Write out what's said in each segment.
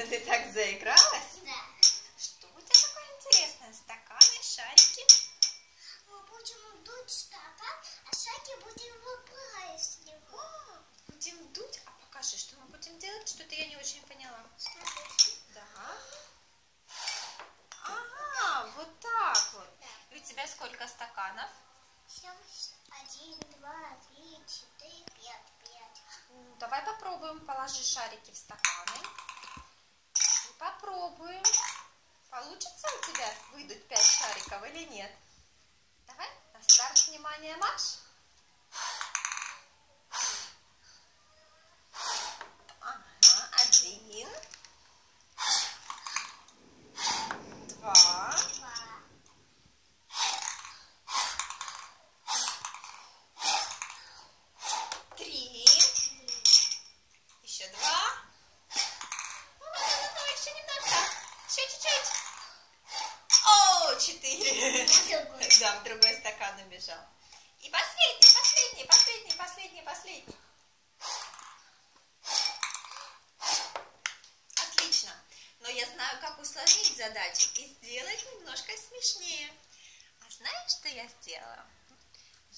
Ты так заигралась? Да. Что у тебя такое интересное? Стаканы, шарики? Мы будем дуть стакан, а шаги будем выпрыгать с него. А, Будем дуть? А покажи, что мы будем делать? Что-то я не очень поняла. Да. Ага, вот так вот. И у тебя сколько стаканов? Один, два, три, четыре, пять, пять. Давай попробуем. Положи шарики в стаканы. Попробуем. Получится у тебя выдуть пять шариков или нет? Давай, на старт, внимание, марш. Ага, один. Два. Два. Три. Еще два. Ну, ну, ну, ну, еще немножко. Еще чуть-чуть. О, четыре. Да, в другой стакан убежал. И последний, последний, последний, последний, последний. Отлично. Но я знаю, как усложнить задачу и сделать немножко смешнее. А знаешь, что я сделала?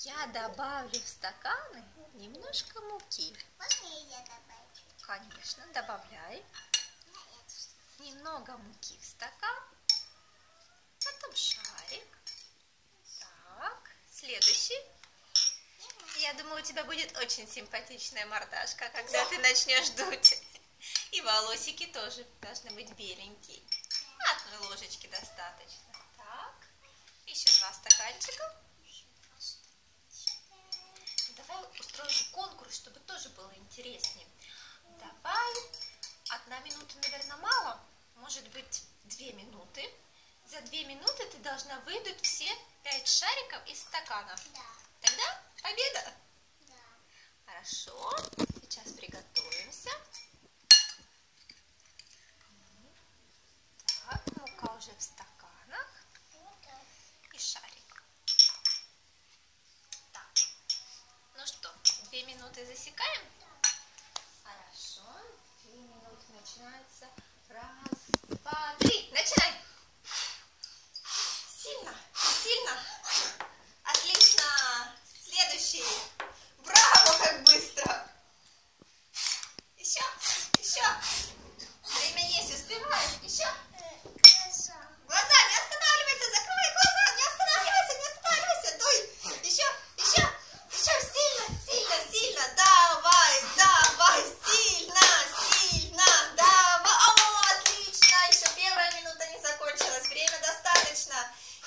Я добавлю в стаканы немножко муки. Можно я добавить? Конечно, добавляй. Немного муки в стакан, потом шарик. Так, следующий. Я думаю, у тебя будет очень симпатичная мордашка, когда ты начнешь дуть. И волосики тоже должны быть беленькие. Одной ложечки достаточно. Так, еще два стаканчика. Давай устроим конкурс, чтобы тоже было интереснее. Давай, одна минута, наверное, мало. Может быть, две минуты. За две минуты ты должна выдуть все пять шариков из стаканов. Да. Тогда победа. Да. Хорошо. Сейчас приготовимся. Так, мука уже в стаканах. Так. И шарик. Так. Ну что, две минуты засекаем? Хорошо. Две минуты начинается. Раз, два, три. Начинай. Сильно, сильно. Отлично. Следующий. Браво, как быстро. Еще, еще. Время есть, успеваешь. Еще. Э, Хорошо. Глаза, не останавливайся, закрывай глаза, не останавливайся, не останавливайся, дуй, еще, еще, еще, сильно, сильно, сильно, давай, давай, сильно, сильно, давай, о, отлично, еще первая минута не закончилась, время достаточно,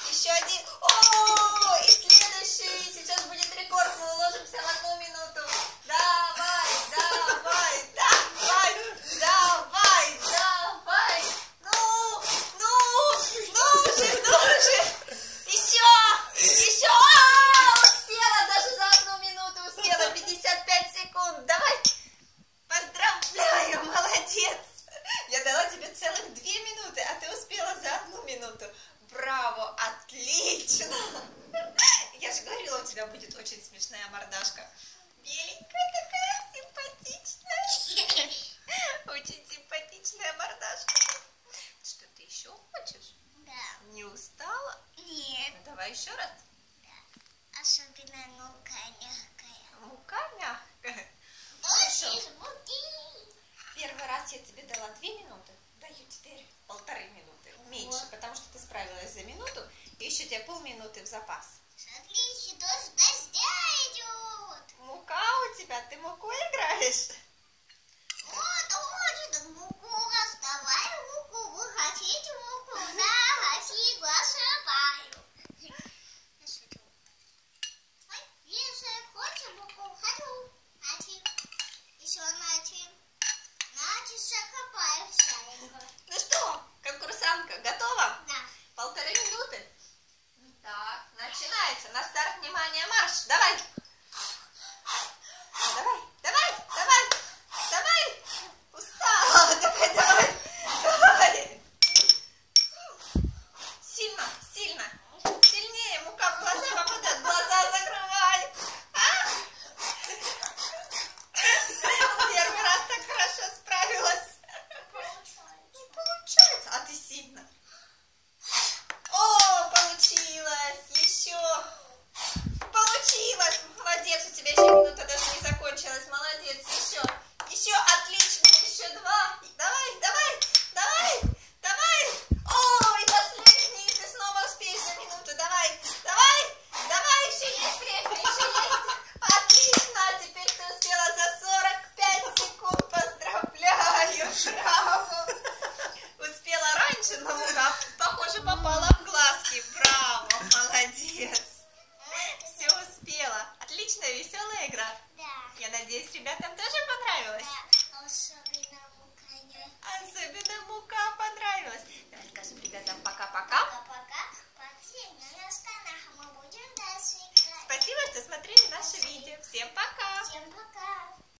еще один, о, и следующий, сейчас будет рекорд, мы уложимся в одну минуту, давай, давай, давай, давай, давай, ну, ну, ну же, ну же! Еще! Еще! А, Успела даже за одну минуту успела! 55 секунд! Давай! Поздравляю! Молодец! Я дала тебе целых две минуты, а ты успела за одну минуту. Браво! Отлично! Я же говорила, у тебя будет очень смешная мордашка. Беленькая такая, симпатичная. Очень симпатичная мордашка. Что ты еще хочешь? Да. Не устала? Нет. Ну, давай еще раз. Особенно мука мягкая. Мука мягкая. Хорошо. Первый раз я тебе дала две минуты. Даю теперь полторы минуты. Меньше, Вот. потому что ты справилась за минуту. И еще тебе полминуты в запас. Смотрите, дождь дождя идет. Мука у тебя, ты муку играешь? Вот, вот, муку раздавай муку. Вы хотите муку? Да, хотите, глашабаю. Я шучу. Ой, если хочешь муку, хочу. Хочу. Еще начи. Начи шакопаю всякого. Ну что, конкурсантка, готова? Да. Полторы минуты. Так, старт, внимание, марш. Давай,